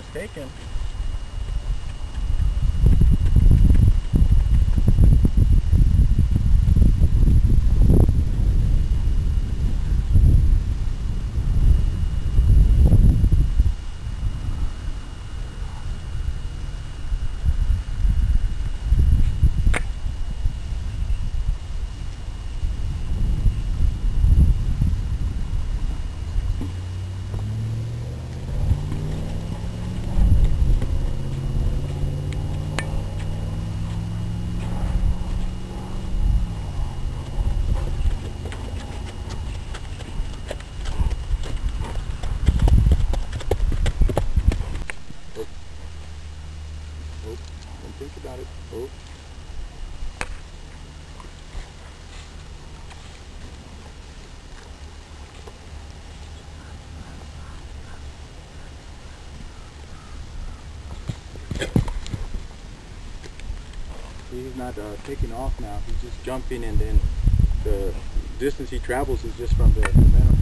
mistaken. Think about it. Oh. He's not uh, taking off now. He's just jumping, and then the distance he travels is just from the momentum